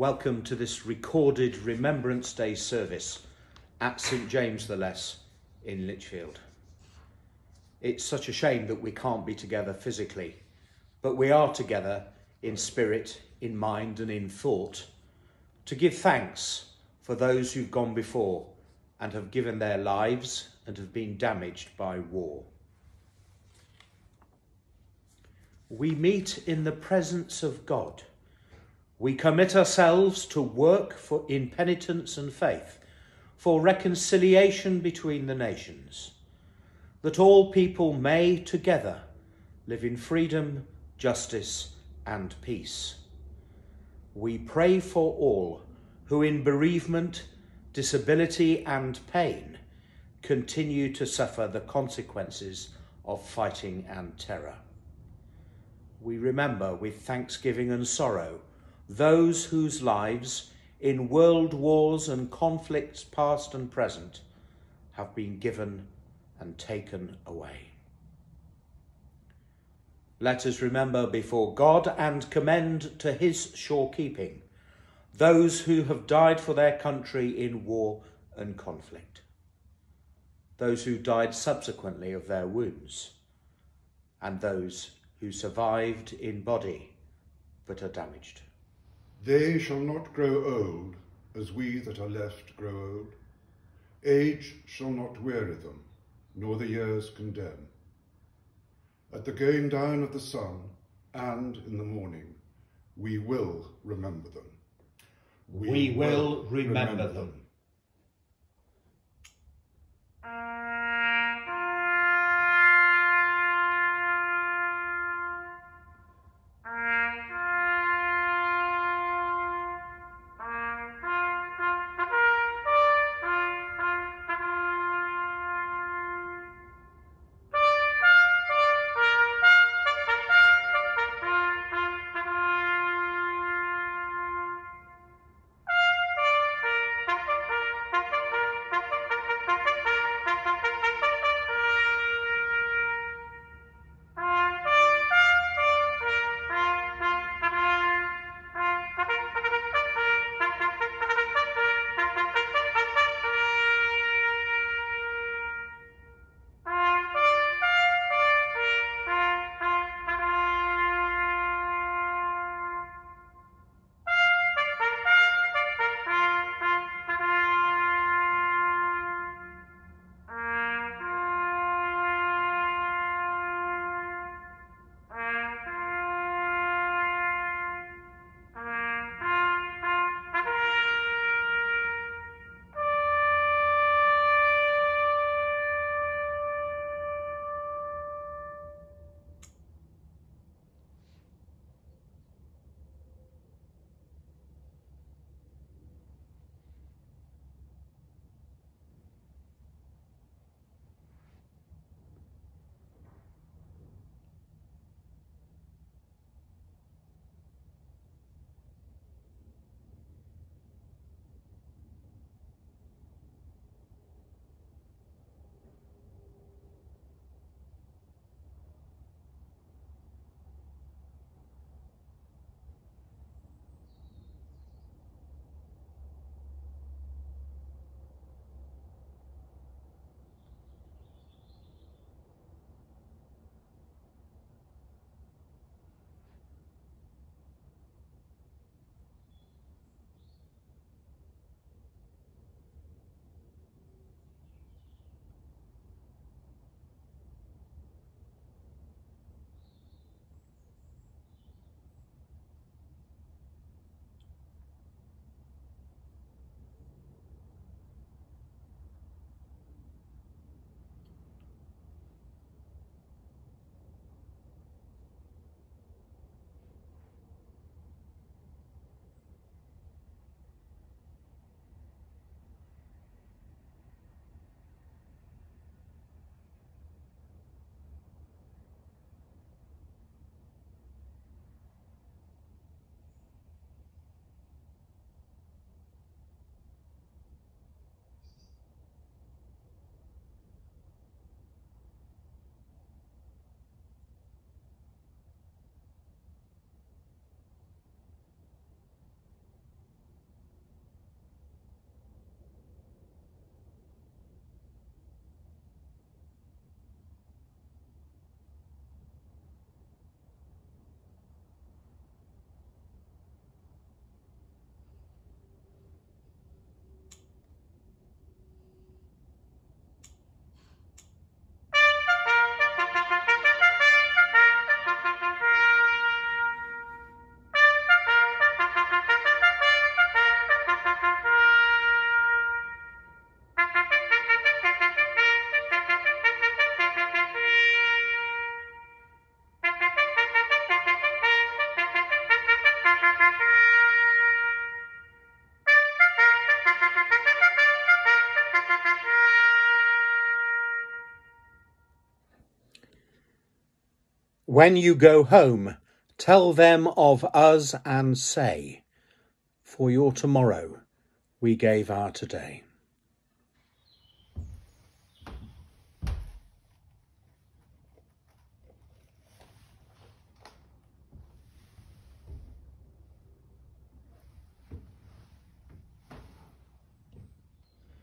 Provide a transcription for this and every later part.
Welcome to this recorded Remembrance Day service at St James the Less in Litchfield. It's such a shame that we can't be together physically, but we are together in spirit, in mind, and in thought to give thanks for those who've gone before and have given their lives and have been damaged by war. We meet in the presence of God we commit ourselves to work for in penitence and faith, for reconciliation between the nations, that all people may together live in freedom, justice, and peace. We pray for all who in bereavement, disability, and pain continue to suffer the consequences of fighting and terror. We remember with thanksgiving and sorrow those whose lives in world wars and conflicts past and present have been given and taken away. Let us remember before God and commend to his sure keeping those who have died for their country in war and conflict, those who died subsequently of their wounds, and those who survived in body but are damaged. They shall not grow old as we that are left grow old. Age shall not weary them, nor the years condemn. At the going down of the sun and in the morning, we will remember them. We, we will remember, remember them. them. When you go home, tell them of us and say, For your tomorrow we gave our today.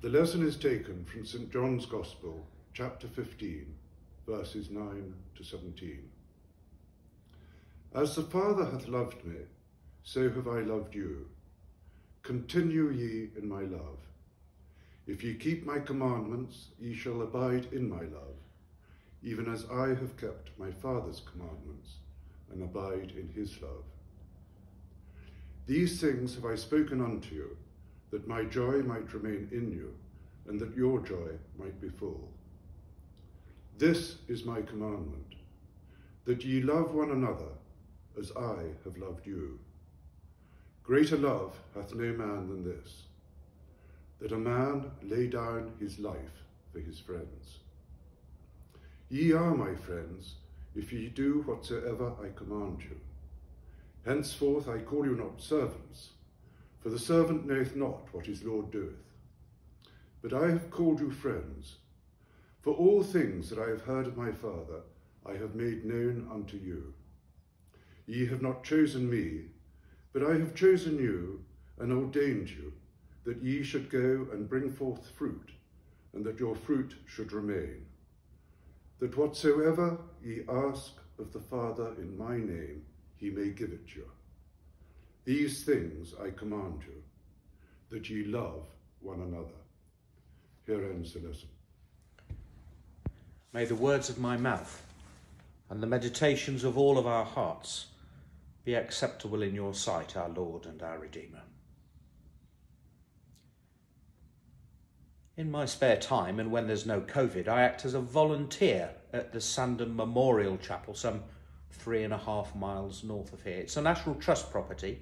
The lesson is taken from St. John's Gospel, chapter 15, verses 9 to 17. As the Father hath loved me, so have I loved you. Continue ye in my love. If ye keep my commandments, ye shall abide in my love, even as I have kept my Father's commandments, and abide in his love. These things have I spoken unto you, that my joy might remain in you, and that your joy might be full. This is my commandment, that ye love one another as I have loved you. Greater love hath no man than this, that a man lay down his life for his friends. Ye are my friends, if ye do whatsoever I command you. Henceforth I call you not servants, for the servant knoweth not what his Lord doeth. But I have called you friends, for all things that I have heard of my Father I have made known unto you. Ye have not chosen me, but I have chosen you and ordained you, that ye should go and bring forth fruit, and that your fruit should remain. That whatsoever ye ask of the Father in my name, he may give it you. These things I command you, that ye love one another. Here ends the lesson. May the words of my mouth and the meditations of all of our hearts be acceptable in your sight, our Lord and our Redeemer. In my spare time and when there's no COVID, I act as a volunteer at the Sandham Memorial Chapel, some three and a half miles north of here. It's a National Trust property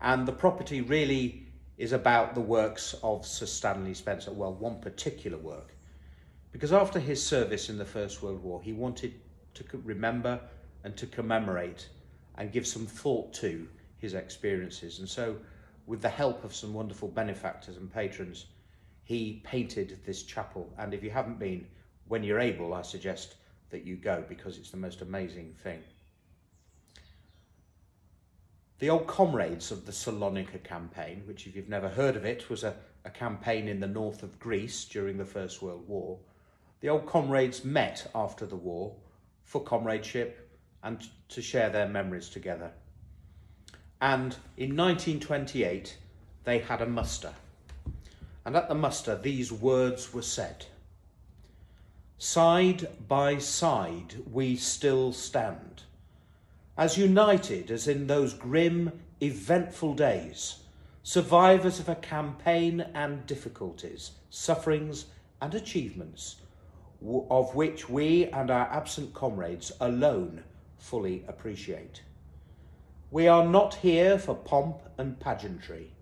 and the property really is about the works of Sir Stanley Spencer, well, one particular work. Because after his service in the First World War, he wanted to remember and to commemorate and give some thought to his experiences. And so, with the help of some wonderful benefactors and patrons, he painted this chapel. And if you haven't been, when you're able, I suggest that you go because it's the most amazing thing. The old comrades of the Salonika campaign, which if you've never heard of it, was a, a campaign in the north of Greece during the First World War. The old comrades met after the war for comradeship and to share their memories together. And in 1928, they had a muster. And at the muster, these words were said Side by side, we still stand as united as in those grim, eventful days, survivors of a campaign and difficulties, sufferings and achievements, of which we and our absent comrades alone fully appreciate. We are not here for pomp and pageantry,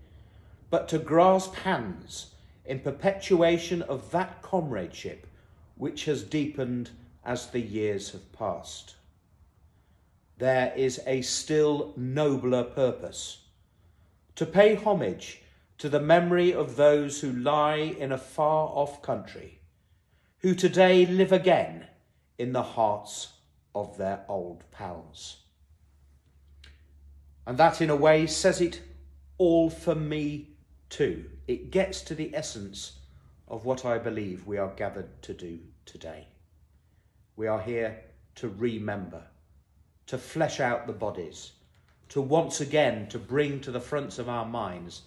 but to grasp hands in perpetuation of that comradeship which has deepened as the years have passed there is a still nobler purpose to pay homage to the memory of those who lie in a far off country, who today live again in the hearts of their old pals. And that, in a way, says it all for me too. It gets to the essence of what I believe we are gathered to do today. We are here to remember to flesh out the bodies, to once again to bring to the fronts of our minds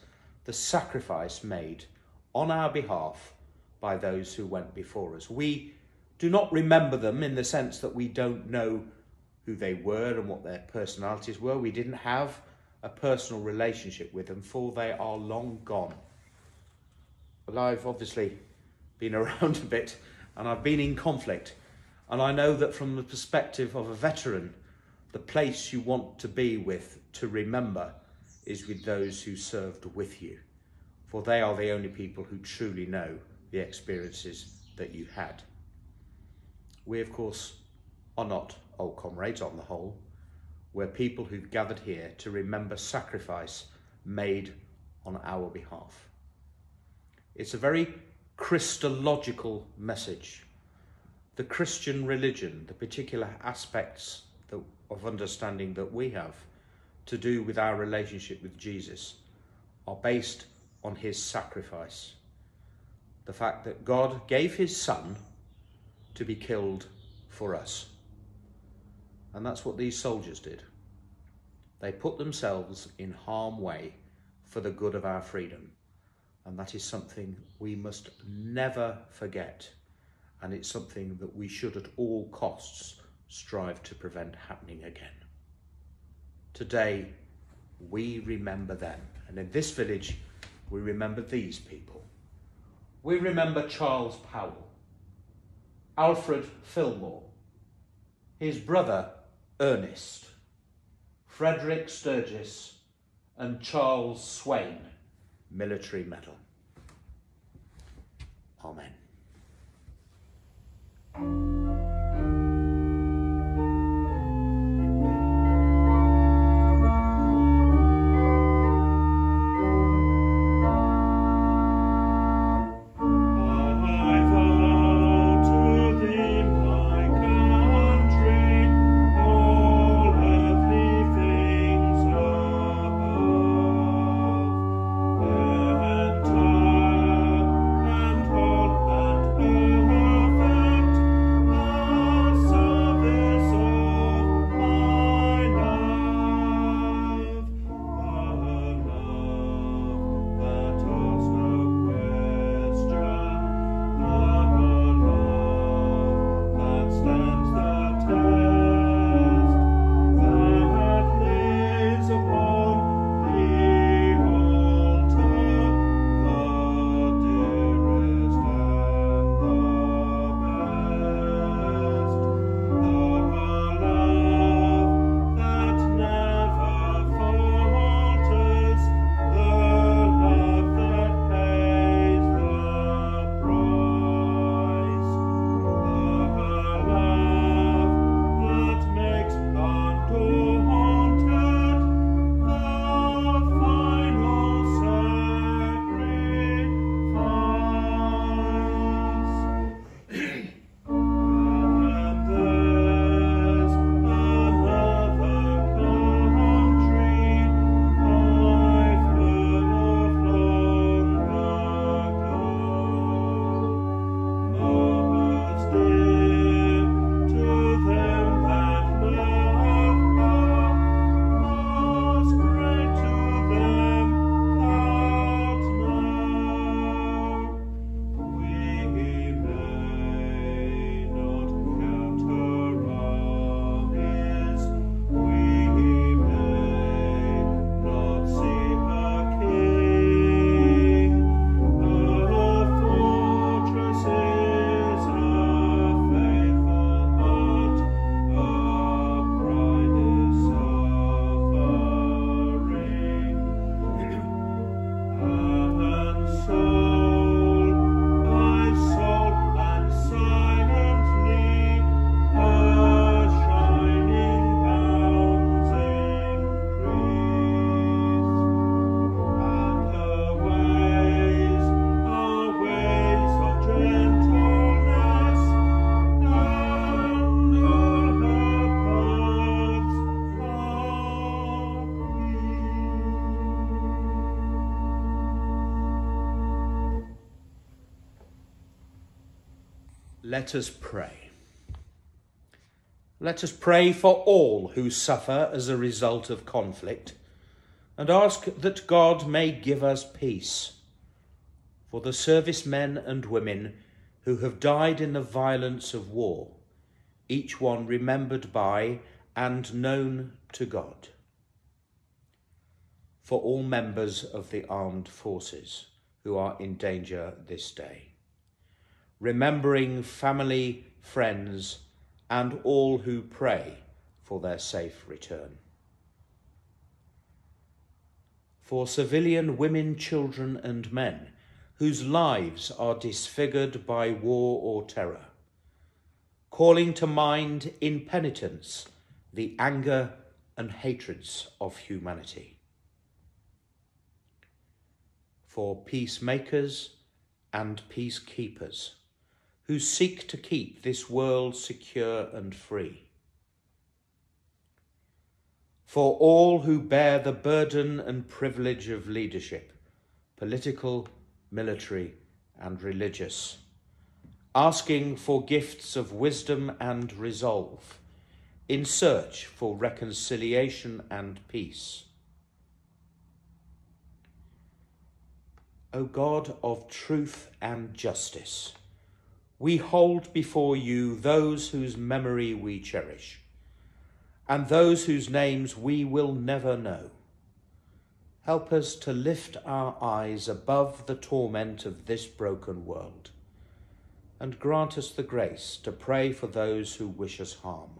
the sacrifice made on our behalf by those who went before us. We do not remember them in the sense that we don't know who they were and what their personalities were. We didn't have a personal relationship with them, for they are long gone. But I've obviously been around a bit and I've been in conflict. And I know that from the perspective of a veteran, the place you want to be with to remember is with those who served with you, for they are the only people who truly know the experiences that you had. We, of course, are not old comrades on the whole, we're people who've gathered here to remember sacrifice made on our behalf. It's a very Christological message. The Christian religion, the particular aspects that, of understanding that we have to do with our relationship with Jesus, are based on his sacrifice. The fact that God gave his son to be killed for us. And that's what these soldiers did. They put themselves in harm way for the good of our freedom. And that is something we must never forget. And it's something that we should at all costs strive to prevent happening again. Today, we remember them. And in this village, we remember these people. We remember Charles Powell, Alfred Fillmore, his brother Ernest, Frederick Sturgis, and Charles Swain military medal. Amen. Let us pray. Let us pray for all who suffer as a result of conflict and ask that God may give us peace. For the servicemen and women who have died in the violence of war, each one remembered by and known to God. For all members of the armed forces who are in danger this day remembering family, friends, and all who pray for their safe return. For civilian women, children, and men whose lives are disfigured by war or terror, calling to mind in penitence the anger and hatreds of humanity. For peacemakers and peacekeepers who seek to keep this world secure and free. For all who bear the burden and privilege of leadership, political, military, and religious, asking for gifts of wisdom and resolve in search for reconciliation and peace. O God of truth and justice, we hold before you those whose memory we cherish, and those whose names we will never know. Help us to lift our eyes above the torment of this broken world, and grant us the grace to pray for those who wish us harm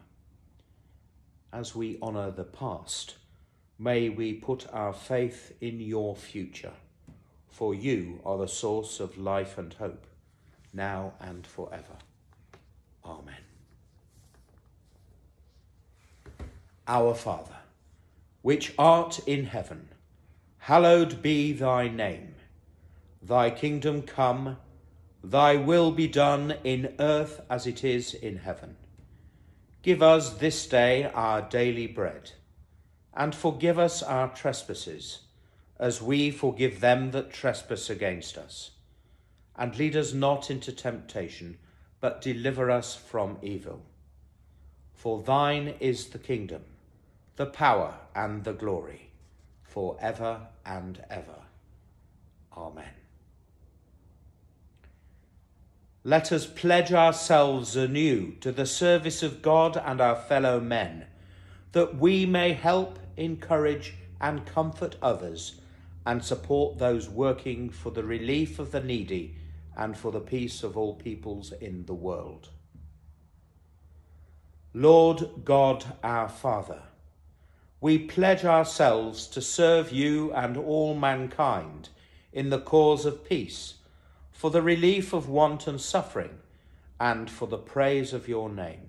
as we honour the past, may we put our faith in your future, for you are the source of life and hope, now and forever. Amen. Our Father, which art in heaven, hallowed be thy name. Thy kingdom come, thy will be done in earth as it is in heaven. Give us this day our daily bread, and forgive us our trespasses, as we forgive them that trespass against us. And lead us not into temptation, but deliver us from evil. For thine is the kingdom, the power, and the glory, for ever and ever. Amen. let us pledge ourselves anew to the service of God and our fellow men, that we may help, encourage, and comfort others, and support those working for the relief of the needy and for the peace of all peoples in the world. Lord God our Father, we pledge ourselves to serve you and all mankind in the cause of peace for the relief of want and suffering, and for the praise of your name.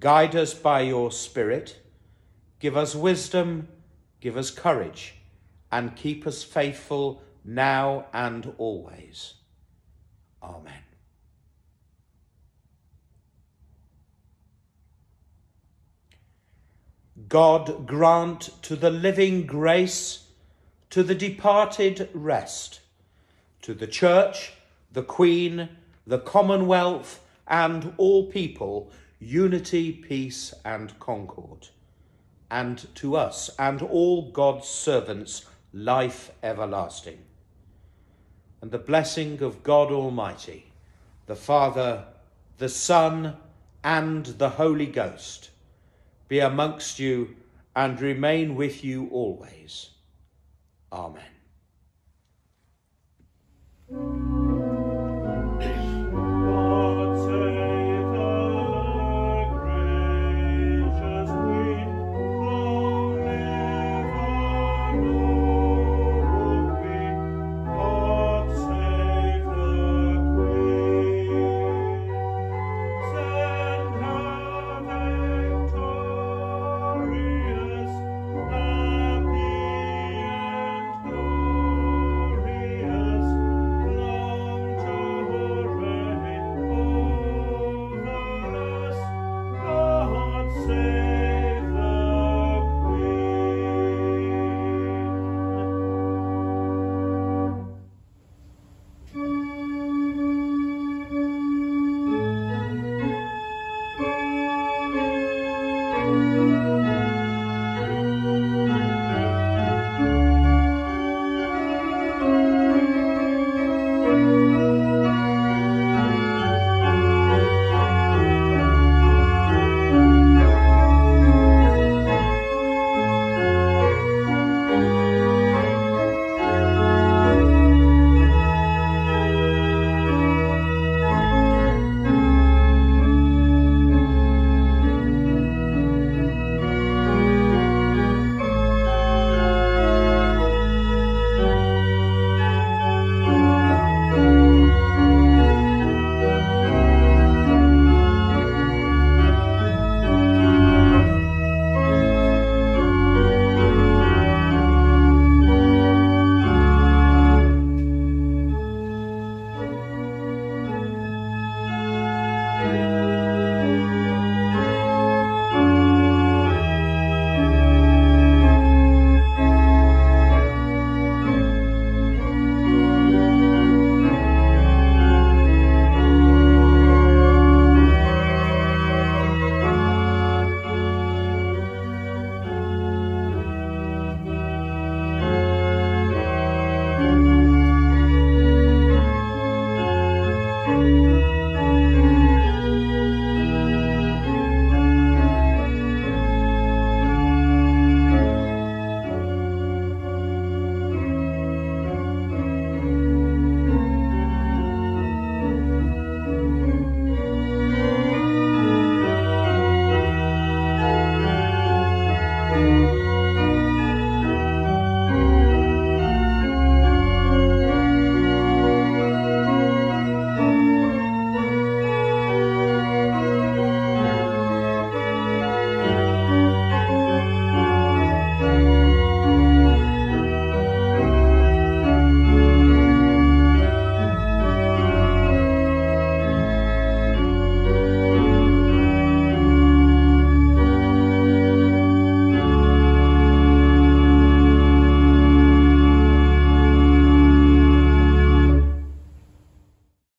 Guide us by your Spirit, give us wisdom, give us courage, and keep us faithful now and always. Amen. God grant to the living grace, to the departed rest to the Church, the Queen, the Commonwealth, and all people, unity, peace, and concord. And to us and all God's servants, life everlasting. And the blessing of God Almighty, the Father, the Son, and the Holy Ghost be amongst you and remain with you always. Amen.